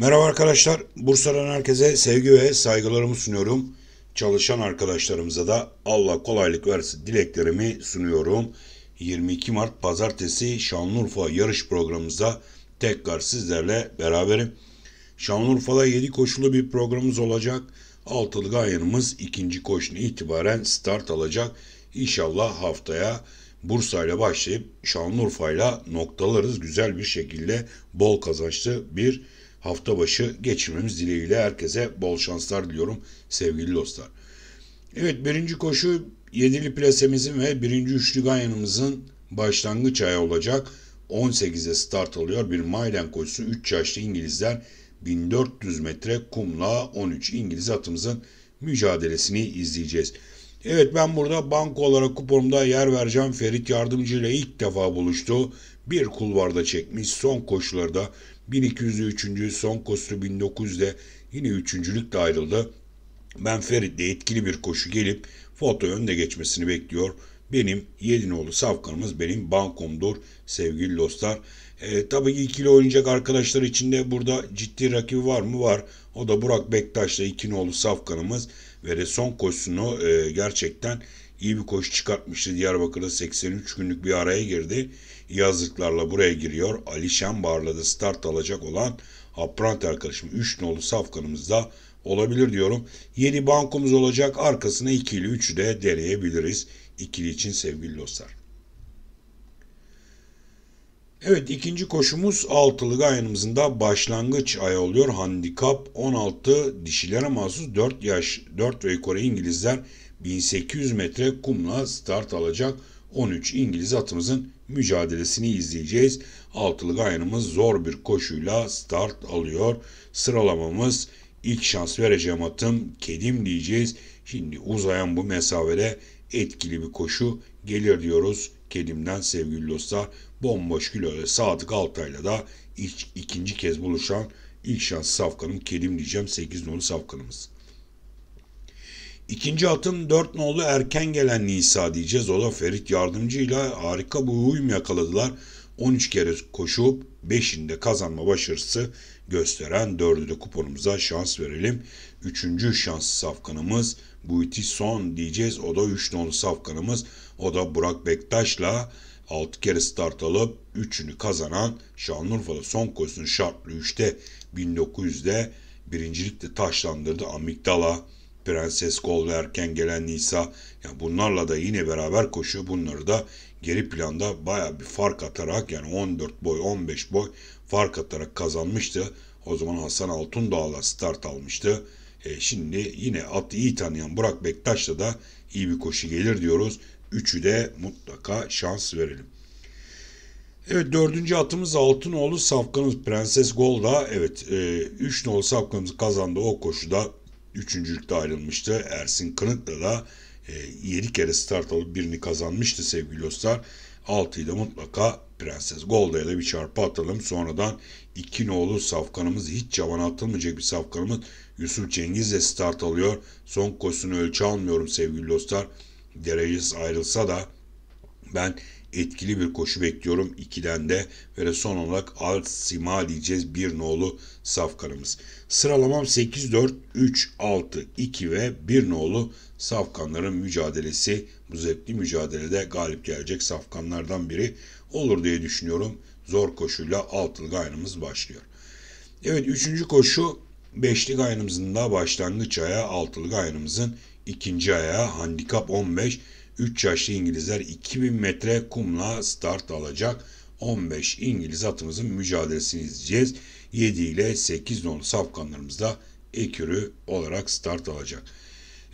Merhaba arkadaşlar. Bursa'dan herkese sevgi ve saygılarımı sunuyorum. Çalışan arkadaşlarımıza da Allah kolaylık versin dileklerimi sunuyorum. 22 Mart Pazartesi Şanlıurfa yarış programımızda tekrar sizlerle beraberim. Şanlıurfa'da 7 koşulu bir programımız olacak. Altılı gayanımız ikinci koşuna itibaren start alacak. İnşallah haftaya Bursa ile başlayıp Şanlıurfa ile noktalarız. Güzel bir şekilde bol kazançlı bir hafta başı geçirmemiz dileğiyle herkese bol şanslar diliyorum sevgili dostlar. Evet birinci koşu yedili plasemizin ve birinci üçlü ganyanımızın başlangıç ayı olacak. 18'e start alıyor bir Maylen koşusu 3 yaşlı İngilizler 1400 metre kumla 13 İngiliz atımızın mücadelesini izleyeceğiz. Evet ben burada banko olarak kuponumda yer vereceğim. Ferit Yardımcı ile ilk defa buluştu. Bir kulvarda çekmiş. Son koşularda 1203. son koşusu 1900'de yine üçüncülükle ayrıldı. Ben Ferit'le etkili bir koşu gelip foto önde geçmesini bekliyor. Benim Yedinoğlu safkanımız benim bankomdur sevgili dostlar. E, tabii ki ikili oynayacak arkadaşlar için de burada ciddi rakibi var mı? Var. O da Burak Bektaş'la İkinoğlu safkanımız ve son koşusunu e, gerçekten iyi bir koşu çıkartmıştı. Diyarbakır'da 83 günlük bir araya girdi. Yazlıklarla buraya giriyor. Ali Şenbar'la da start alacak olan Aprant arkadaşım 3 nolu safkanımızda olabilir diyorum. 7 bankomuz olacak. Arkasına ikili 3'ü de deneyebiliriz. İkili için sevgili dostlar. Evet ikinci koşumuz altılı gayanımızın da başlangıç ayı oluyor. Handikap 16 dişilere mahsus 4 yaş 4 ve yukarı İngilizler 1800 metre kumla start alacak. 13 İngiliz atımızın mücadelesini izleyeceğiz. Altılı gayanımız zor bir koşuyla start alıyor. Sıralamamız ilk şans vereceğim atım kedim diyeceğiz. Şimdi uzayan bu mesafede etkili bir koşu gelir diyoruz. Kedimden sevgili dostlar bomboş kiloyla Sadık Altay'la da ilk, ikinci kez buluşan ilk şans safkanım kedim diyeceğim 8 nolu safkanımız. İkinci atım 4 nolu erken gelen Nisa diyeceğiz. O da Ferit yardımcıyla harika bir uyum yakaladılar. 13 kere koşup 5'inde kazanma başarısı gösteren 4'ü de kuponumuza şans verelim. Üçüncü şans safkanımız Buiti Son diyeceğiz. O da 3 nolu safkanımız. O da Burak Bektaş'la 6 kere start alıp 3'ünü kazanan Şanlıurfa'da son koşusunu şartlı 3'te 1900'de birincilikte taşlandırdı. Amigdala, Prenses Gol ve erken gelen Nisa. Yani bunlarla da yine beraber koşuyor. Bunları da geri planda baya bir fark atarak yani 14 boy 15 boy fark atarak kazanmıştı. O zaman Hasan Altundağ'la start almıştı. E, şimdi yine atı iyi tanıyan Burak Bektaş'la da iyi bir koşu gelir diyoruz. Üçü de mutlaka şans verelim. Evet dördüncü atımız Altınoğlu Safkanımız Prenses Golda. Evet e, üç nolu Safkanımız kazandı o koşuda. Üçüncülükte ayrılmıştı. Ersin Kınık'la da e, 7 kere start alıp birini kazanmıştı sevgili dostlar. 6'yı da mutlaka Prenses Golda'ya da bir çarpı atalım. Sonradan iki nolu safkanımız hiç çabana atılmayacak bir safkanımız Yusuf Cengiz de start alıyor. Son koşusunu ölçü almıyorum sevgili dostlar. Derecesi ayrılsa da ben etkili bir koşu bekliyorum. 2'den de ve son olarak Al Sima diyeceğiz bir nolu safkanımız. Sıralamam 8, 4, 3, 6, 2 ve 1 nolu safkanların mücadelesi. Bu zevkli mücadelede galip gelecek safkanlardan biri olur diye düşünüyorum. Zor koşuyla altılı gaynımız başlıyor. Evet üçüncü koşu beşli gaynımızın da başlangıç ayağı altılı gaynımızın ikinci ayağı handikap 15 3 yaşlı İngilizler 2000 metre kumla start alacak. 15 İngiliz atımızın mücadelesini izleyeceğiz. 7 ile 8 nolu safkanlarımız da ekürü olarak start alacak.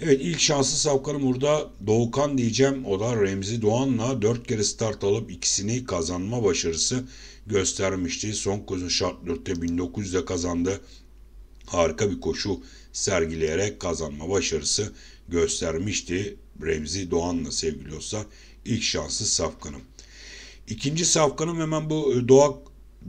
Evet ilk şanslı safkanım burada Doğukan diyeceğim. O da Remzi Doğan'la 4 kere start alıp ikisini kazanma başarısı göstermişti. Son kozu şart 4'te 1900'de kazandı. Harika bir koşu sergileyerek kazanma başarısı göstermişti. Remzi Doğan'la sevgili olsa ilk şanslı safkanım. İkinci safkanım hemen bu Doğa,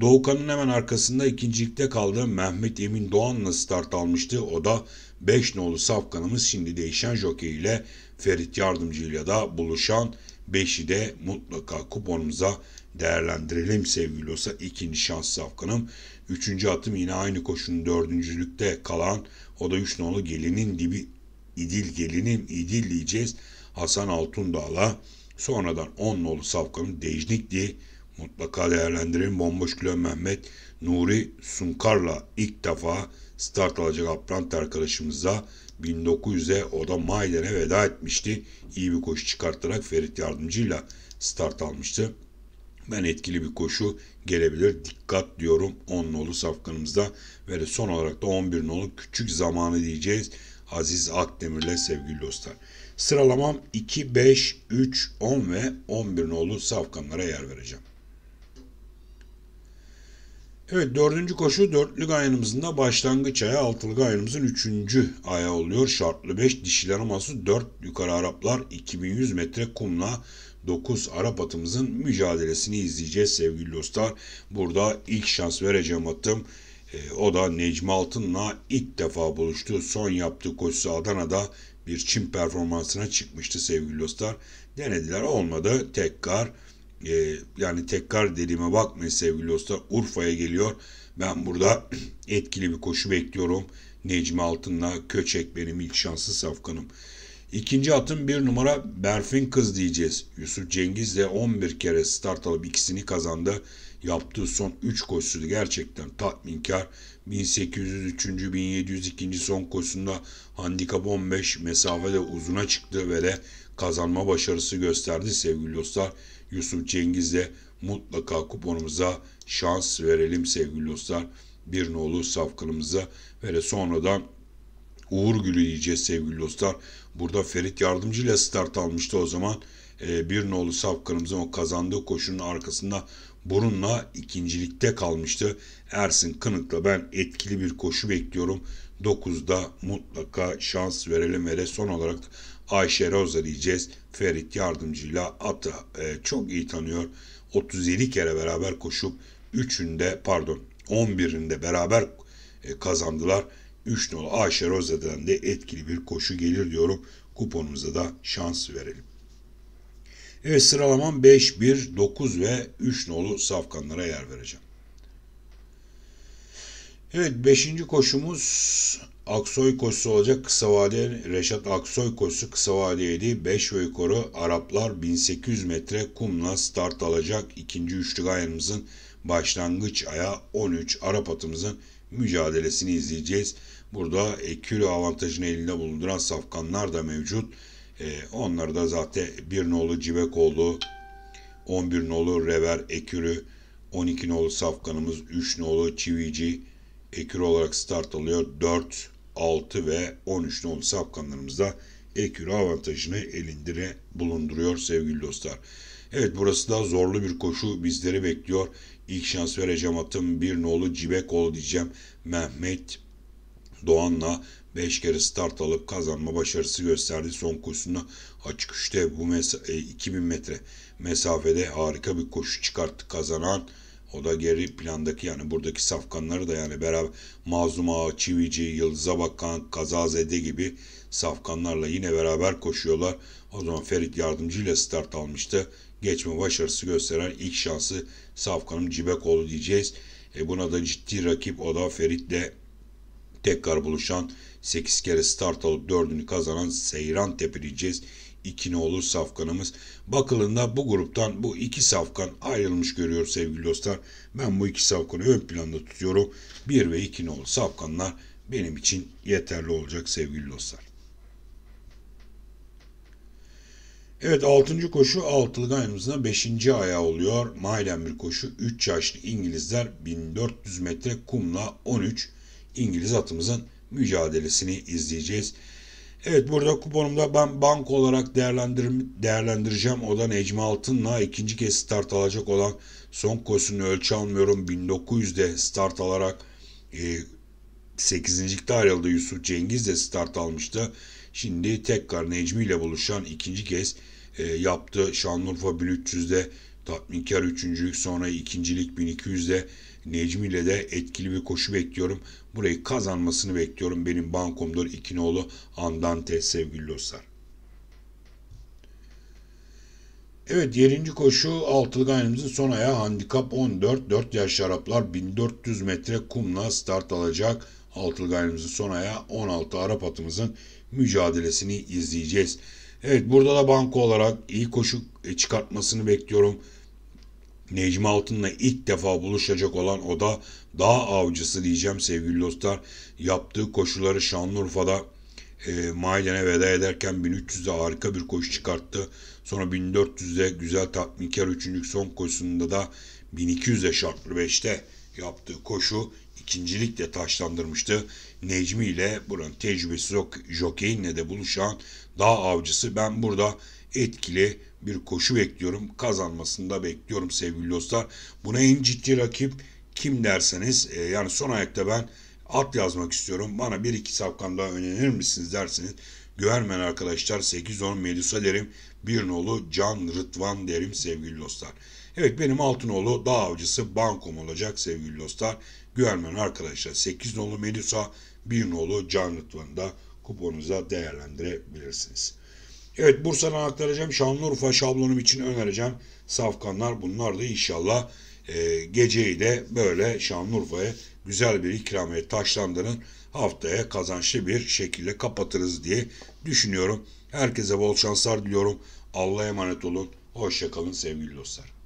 Doğukan'ın hemen arkasında ikincilikte kaldı. Mehmet Emin Doğan'la start almıştı. O da 5 nolu safkanımız şimdi değişen jokey ile Ferit Yardımcı ile da buluşan 5'i de mutlaka kuponumuza değerlendirelim sevgili olsa ikinci şans safkanım. Üçüncü atım yine aynı koşunun dördüncülükte kalan o da üç nolu gelinin dibi İdil gelinim İdil diyeceğiz. Hasan Altundağ'la sonradan 10 nolu safkanın Dejnik'ti. Mutlaka değerlendirelim. Bomboş kilo Mehmet Nuri Sunkar'la ilk defa start alacak Aprant arkadaşımıza 1900'e o da Mayden'e veda etmişti. İyi bir koşu çıkartarak Ferit Yardımcı'yla start almıştı. Ben etkili bir koşu gelebilir. Dikkat diyorum 10 nolu safkanımızda ve son olarak da 11 nolu küçük zamanı diyeceğiz. Aziz Akdemir'le sevgili dostlar. Sıralamam 2, 5, 3, 10 ve 11 nolu safkanlara yer vereceğim. Evet dördüncü koşu dörtlü gayanımızın da başlangıç ayağı altılı gayanımızın üçüncü ayağı oluyor. Şartlı 5 dişiler aması 4 yukarı Araplar 2100 metre kumla 9 Arap atımızın mücadelesini izleyeceğiz sevgili dostlar. Burada ilk şans vereceğim atım e, o da Necmi Altın'la ilk defa buluştu. Son yaptığı koşusu Adana'da bir çim performansına çıkmıştı sevgili dostlar. Denediler olmadı. Tekrar e, yani tekrar dediğime bakmayın sevgili dostlar. Urfa'ya geliyor. Ben burada etkili bir koşu bekliyorum. Necmi Altın'la Köçek benim ilk şanslı safkanım. İkinci atım bir numara Berfin Kız diyeceğiz. Yusuf Cengiz de 11 kere start alıp ikisini kazandı. Yaptığı son 3 koşusu gerçekten tatminkar. 1803. 1702. son koşusunda handikap 15 mesafede uzuna çıktı ve de kazanma başarısı gösterdi sevgili dostlar. Yusuf Cengiz de mutlaka kuponumuza şans verelim sevgili dostlar. Bir nolu safkanımıza ve de sonradan Uğur Gülü diyeceğiz sevgili dostlar. Burada Ferit Yardımcı ile start almıştı o zaman. E, bir nolu safkanımızın o kazandığı koşunun arkasında Burun'la ikincilikte kalmıştı. Ersin Kınık'la ben etkili bir koşu bekliyorum. 9'da mutlaka şans verelim ve son olarak Ayşe Roza diyeceğiz. Ferit yardımcıyla atı e, çok iyi tanıyor. 37 kere beraber koşup 3'ünde pardon 11'inde beraber e, kazandılar. 3 nolu Ayşe Roza'dan da etkili bir koşu gelir diyorum. Kuponumuza da şans verelim. Evet sıralamam 5, 1, 9 ve 3 nolu safkanlara yer vereceğim. Evet 5. koşumuz Aksoy koşusu olacak. Kısa vade Reşat Aksoy koşusu kısa vadeydi. 5 ve yukarı Araplar 1800 metre kumla start alacak. İkinci üçlü gayanımızın başlangıç aya 13 Arap atımızın mücadelesini izleyeceğiz. Burada e, kilo avantajını elinde bulunduran safkanlar da mevcut. E, onları da zaten bir nolu Cibek oldu. 11 nolu Rever Ekürü. 12 nolu safkanımız. 3 nolu Çivici. Ekürü olarak start alıyor. 4, 6 ve 13 nolu safkanlarımız da Ekürü avantajını elindire bulunduruyor sevgili dostlar. Evet burası da zorlu bir koşu bizleri bekliyor. İlk şans vereceğim atım bir nolu Cibekoğlu diyeceğim. Mehmet Doğan'la 5 kere start alıp kazanma başarısı gösterdi. Son koşusunda açık üçte bu mesa- e, 2000 metre mesafede harika bir koşu çıkarttı kazanan. O da geri plandaki yani buradaki safkanları da yani beraber Mazlum Ağa, Çivici, Yıldız'a Bakan, Kazazede gibi safkanlarla yine beraber koşuyorlar. O zaman Ferit Yardımcı ile start almıştı. Geçme başarısı gösteren ilk şansı Safkan'ın Cibekoğlu diyeceğiz. E buna da ciddi rakip o da Ferit'le tekrar buluşan 8 kere start alıp 4'ünü kazanan Seyran Tepe diyeceğiz. İki nolu safkanımız. Bakılında bu gruptan bu iki safkan ayrılmış görüyor sevgili dostlar. Ben bu iki safkanı ön planda tutuyorum. Bir ve iki nolu safkanlar benim için yeterli olacak sevgili dostlar. Evet 6. koşu altılı gayrımızda 5. ayağı oluyor. Maiden bir koşu 3 yaşlı İngilizler 1400 metre kumla 13 İngiliz atımızın mücadelesini izleyeceğiz. Evet burada kuponumda ben bank olarak değerlendir değerlendireceğim. O da Necmi Altın'la ikinci kez start alacak olan son koşusunu ölçü almıyorum. 1900'de start alarak e, 8. ayrıldı. Yusuf Cengiz de start almıştı. Şimdi tekrar Necmi ile buluşan ikinci kez e, yaptı. Şanlıurfa 1300'de tatminkar üçüncülük sonra ikincilik 1200'de Necmi ile de etkili bir koşu bekliyorum. Burayı kazanmasını bekliyorum. Benim bankomdur İkinoğlu Andante sevgili dostlar. Evet 7. koşu altılı gayrımızın son ayağı handikap 14. 4 yaş şaraplar 1400 metre kumla start alacak. Altılı gayrımızın son ayağı 16 Arap atımızın mücadelesini izleyeceğiz. Evet burada da banko olarak iyi koşu çıkartmasını bekliyorum. Necmi Altın'la ilk defa buluşacak olan o da dağ avcısı diyeceğim sevgili dostlar. Yaptığı koşuları Şanlıurfa'da e, Maiden'e veda ederken 1300'de harika bir koşu çıkarttı. Sonra 1400'de güzel tatminkar üçüncülük son koşusunda da 1200'de şartlı 5'te yaptığı koşu ikincilikle taşlandırmıştı. Necmi ile buranın tecrübesi jokeyinle de buluşan dağ avcısı ben burada etkili bir koşu bekliyorum. Kazanmasını da bekliyorum sevgili dostlar. Buna en ciddi rakip kim derseniz e, yani son ayakta ben at yazmak istiyorum. Bana bir iki safkan daha önerir misiniz derseniz güvenmeyen arkadaşlar 8-10 Medusa derim. Bir nolu Can Rıdvan derim sevgili dostlar. Evet benim Altınoğlu dağ avcısı bankom olacak sevgili dostlar. Güvenmeyen arkadaşlar 8 nolu Medusa bir nolu Can Rıdvan'ı da kuponunuza değerlendirebilirsiniz. Evet Bursa'dan aktaracağım. Şanlıurfa şablonum için önereceğim. Safkanlar bunlar da inşallah e, geceyi de böyle Şanlıurfa'ya güzel bir ikramiye taşlandırın. Haftaya kazançlı bir şekilde kapatırız diye düşünüyorum. Herkese bol şanslar diliyorum. Allah'a emanet olun. Hoşçakalın sevgili dostlar.